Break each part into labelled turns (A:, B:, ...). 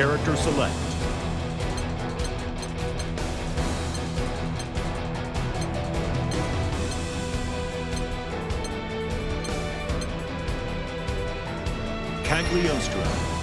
A: Character select. Cagliostro.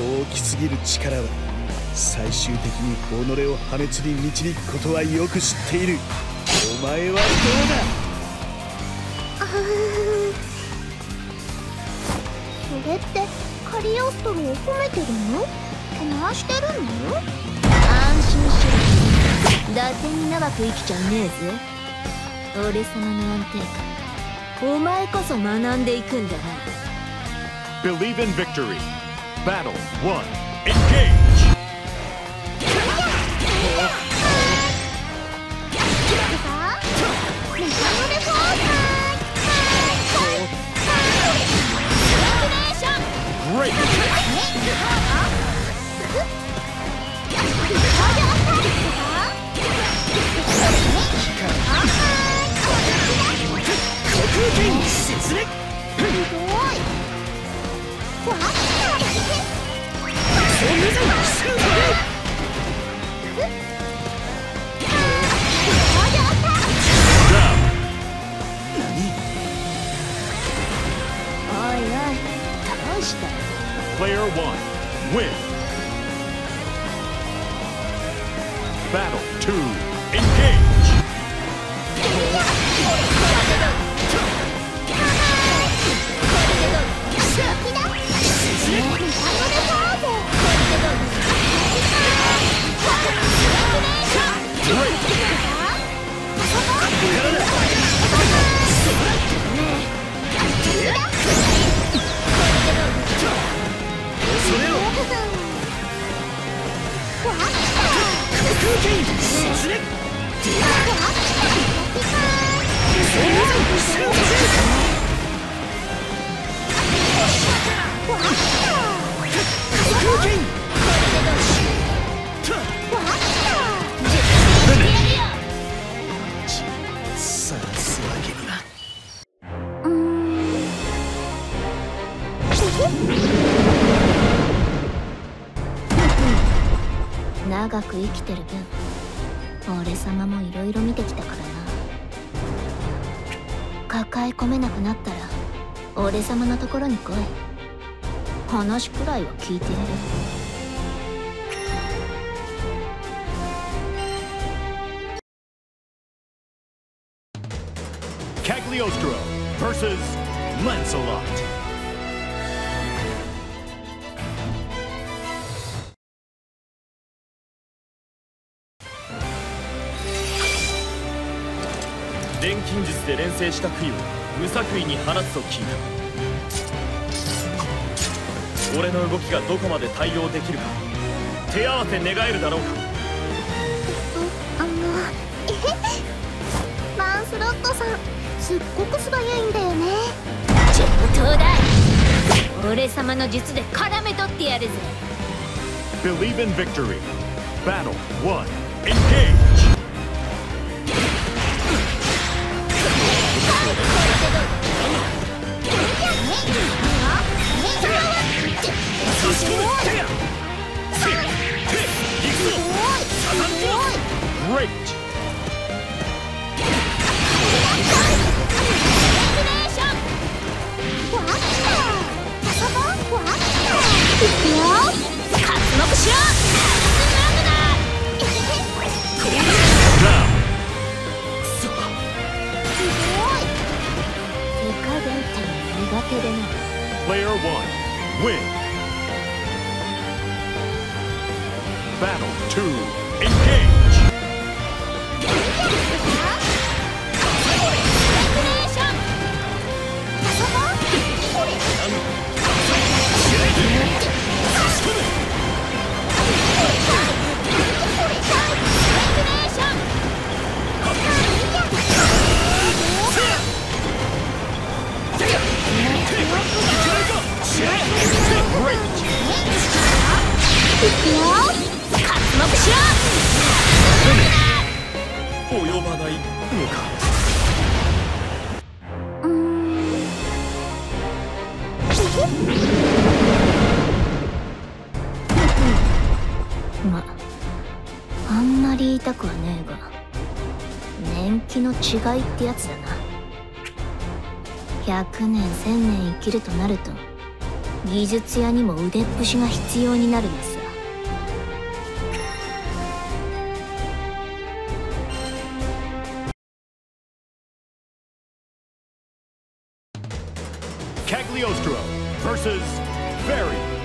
B: 大きすぎる力は最終的に己を破滅に導くことはよく知っている。お前はどう
C: それってカリオストロを褒めてるの？けなしてるの？
D: 安心しろ。伊達に長く生きちゃねえぜ。俺様の安定感。お前こそ学んでいくんだな
A: Believe in victory. Battle 1. Engage! Player 1. Win. Battle 2.
B: さ
D: 俺様のところに来い。話くらいは聞いてやる。
A: 錬金術で連成した杭を無作為に放つと聞いた。俺の動きがどこまで対応できるか手合わせ願えるだろうか
C: あのえ？へへランスロットさんすっごく素早いんだよね
D: 上等だ俺様の術で絡め取ってやるぜ
A: Believe in victory. Battle 1. Engage! Great!
C: いくよ
D: うあん
A: ま
C: り言い
D: たくはねえが年季の違いってやつだな。100年1000年生きるとなると。技術屋にも腕っぷしが必要になるのさ
A: Cagliostro versus Barry.
D: そう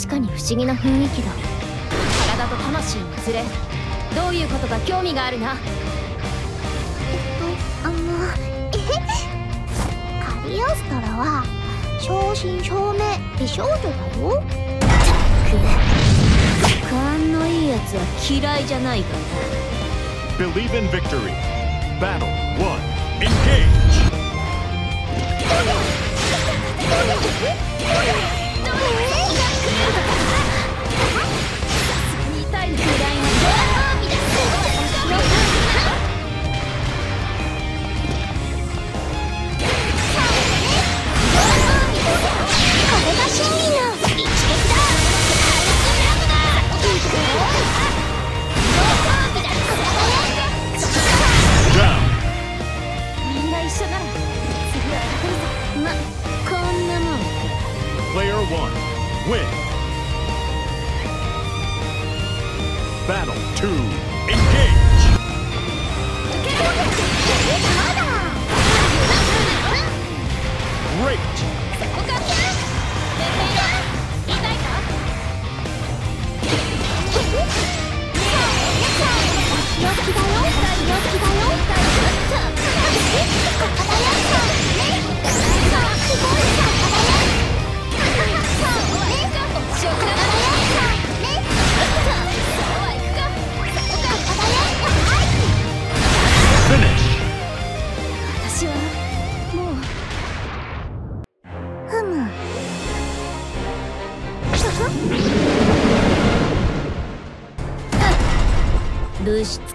D: 確かに不思議な雰囲気だ体と魂のズレどういうことか興味があるな
C: えっとあのえへカリオストラは正真正銘美少女だよ
D: く勘のいいやつは嫌いじゃないから
A: Believe in victory. Battle 1. Engage!
C: 真理の一撃だ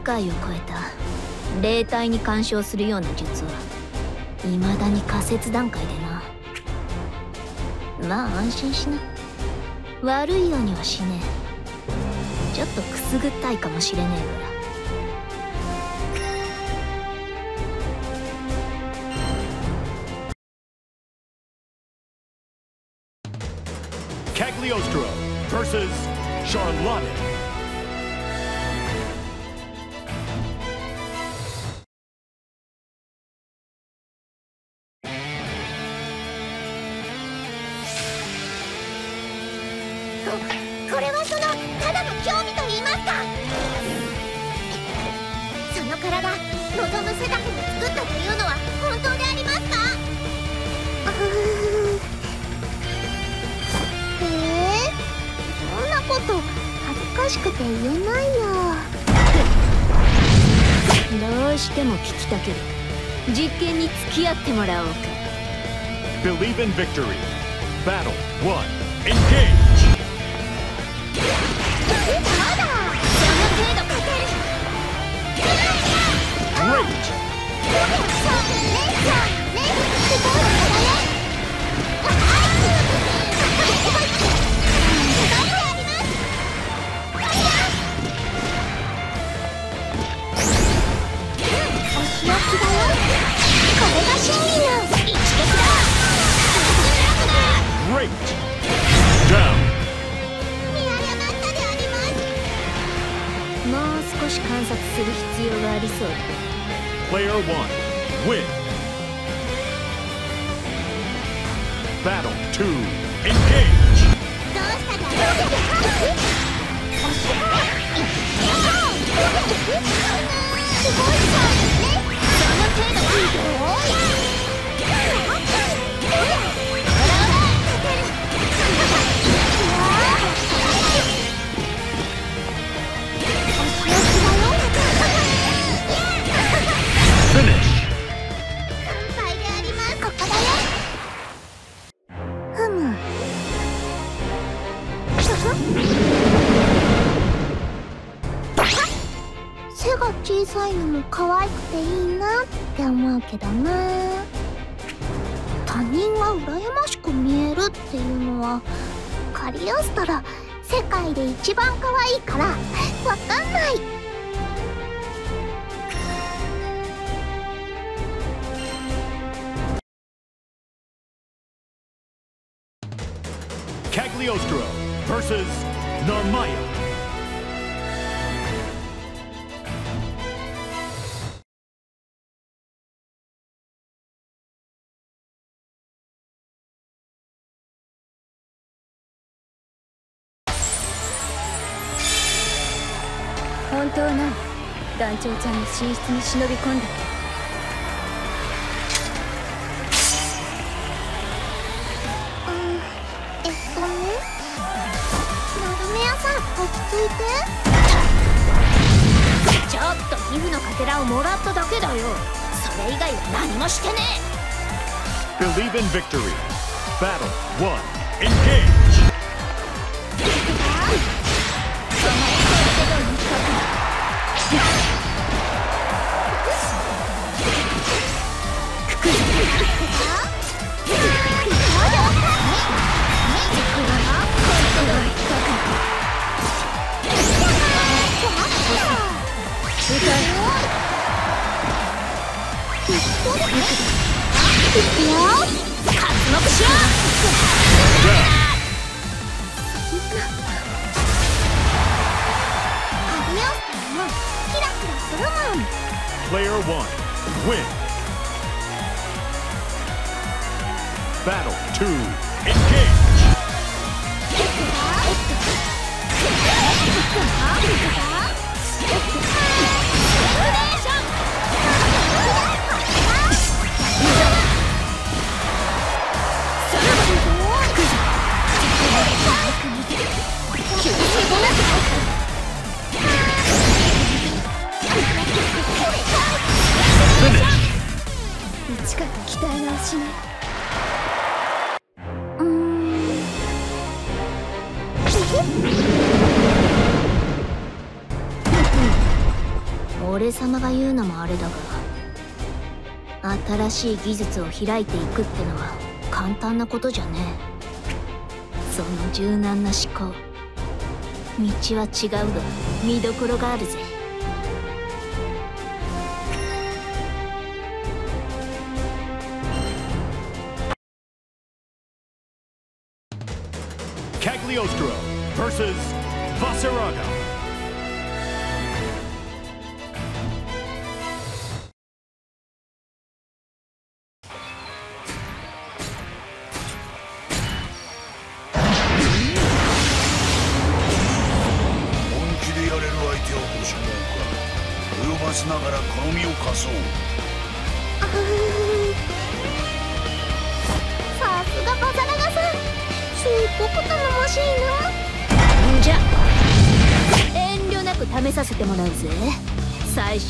D: 界を超えた霊体に干渉するような術は未だに仮説段階でな。まあ安心しな。悪いようにはしねえ。ちょっとくすぐったいかもしれねえから。
A: Cagliostro versus Charlotte.
C: しくて言えないよ
D: どうしても聞きたければ実験に付き合ってもらおうか
A: Believe in victory. Battle 1. Engage!
C: まだその程度勝てる
A: Great!
C: そうねそうねすごい
D: 必要がありそうだ
A: Player 1. Win. Battle 2. Engage! 世
C: 界で一番かわいいからわかんない。カリオストロ
A: versus
D: マヤ団長ちゃんの寝室に忍び込んだ
C: うんえっとねなるめ屋さん落ち着いて
D: ちょっと皮膚のかけらをもらっただけだよそれ以外は何もしてね
A: Believe in victory. Battle 1. Engage. Player 1. Win. Battle 2. Engage.
D: 一から鍛え直しね
C: うーん。
D: 俺様が言うのもあれだが新しい技術を開いていくってのは簡単なことじゃねえ。その柔軟な思考。道は違うが見どころがあるぜ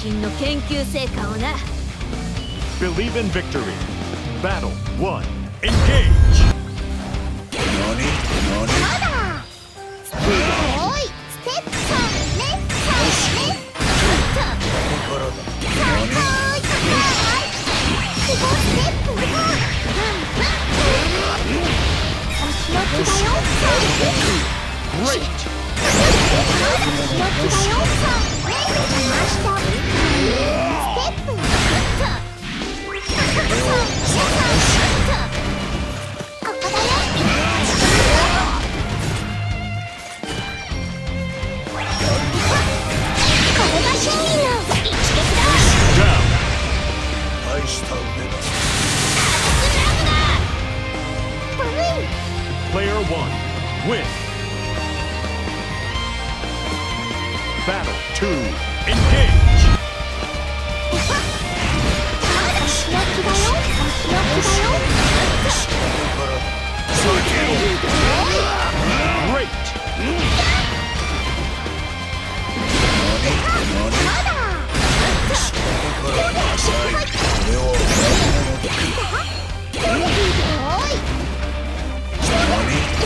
C: ｓｎｓ に登録し
D: て
C: おきただよしよ
B: し
C: よしよしよ
D: しし
A: よ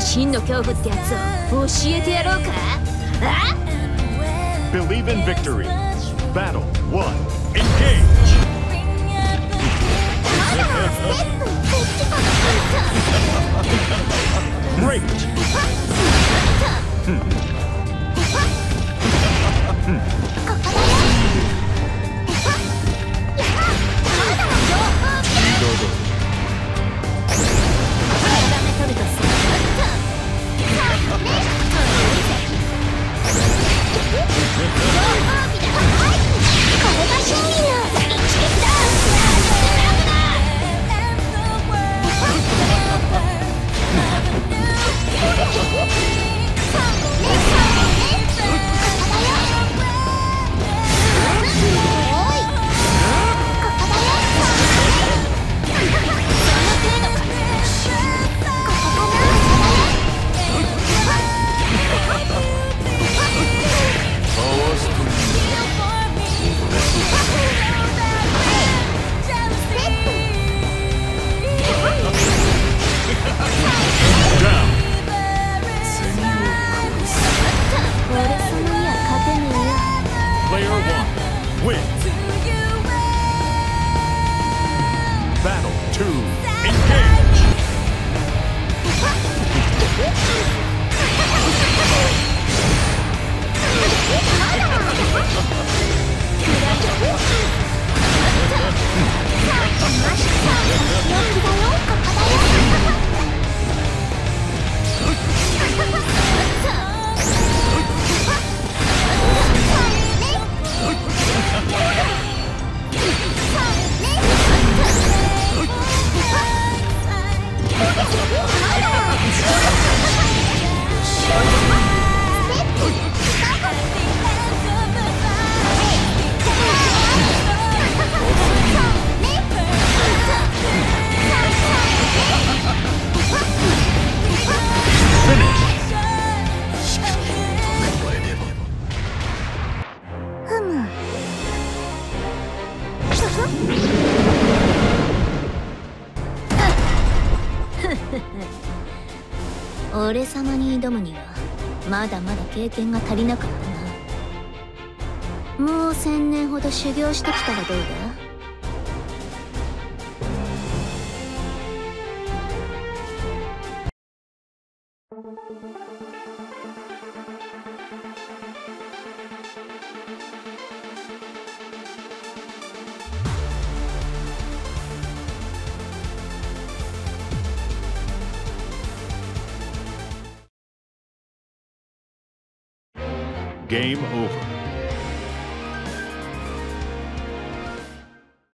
D: 俺様が真の恐怖ってやつを教えてやろうかあ
A: Believe in victory. Battle 1. Engage!
C: ステップ
A: Great!
D: に挑むにはまだまだ経験が足りなかったな。もう1000年ほど修行してきたらどうだ
A: Game over.